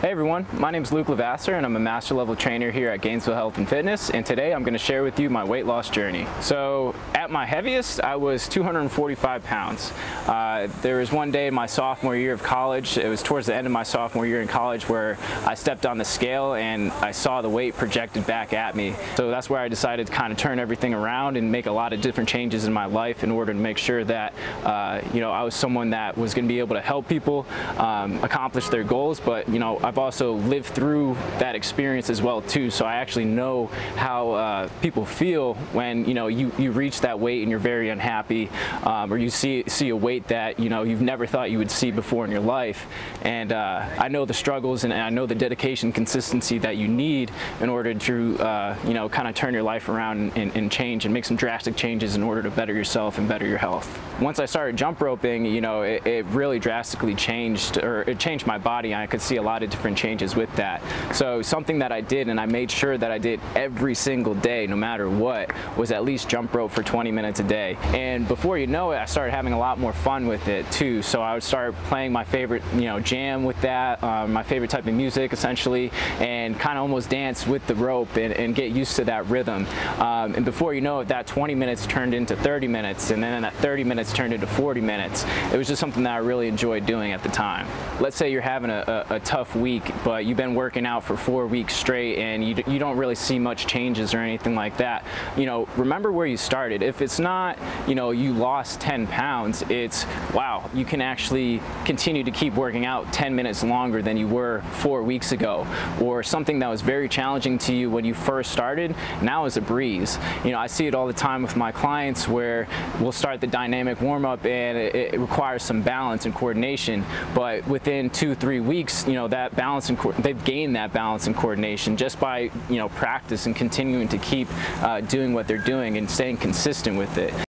Hey everyone, my name is Luke Levasseur and I'm a master level trainer here at Gainesville Health and Fitness and today I'm going to share with you my weight loss journey. So at my heaviest I was 245 pounds. Uh, there was one day in my sophomore year of college, it was towards the end of my sophomore year in college where I stepped on the scale and I saw the weight projected back at me. So that's where I decided to kind of turn everything around and make a lot of different changes in my life in order to make sure that uh, you know I was someone that was going to be able to help people um, accomplish their goals but you know I've also lived through that experience as well too, so I actually know how uh, people feel when you know you, you reach that weight and you're very unhappy, um, or you see see a weight that you know you've never thought you would see before in your life, and uh, I know the struggles and I know the dedication, consistency that you need in order to uh, you know kind of turn your life around and, and change and make some drastic changes in order to better yourself and better your health. Once I started jump roping, you know, it, it really drastically changed, or it changed my body. I could see a lot of different changes with that. So something that I did and I made sure that I did every single day, no matter what, was at least jump rope for 20 minutes a day. And before you know it, I started having a lot more fun with it too. So I would start playing my favorite, you know, jam with that, um, my favorite type of music essentially, and kind of almost dance with the rope and, and, get used to that rhythm. Um, and before you know it, that 20 minutes turned into 30 minutes, and then that 30 minutes turned into 40 minutes. It was just something that I really enjoyed doing at the time. Let's say you're having a, a, a tough week, but you've been working out for four weeks straight and you, you don't really see much changes or anything like that, you know, remember where you started. If it's not, you know, you lost 10 pounds, it's, wow, you can actually continue to keep working out 10 minutes longer than you were four weeks ago. Or something that was very challenging to you when you first started, now is a breeze. You know, I see it all the time with my clients where we'll start the dynamic warm-up and it, it requires some balance and coordination, but within two, three weeks, you know, that balance and they've gained that balance and coordination just by you know practice and continuing to keep uh, doing what they're doing and staying consistent with it.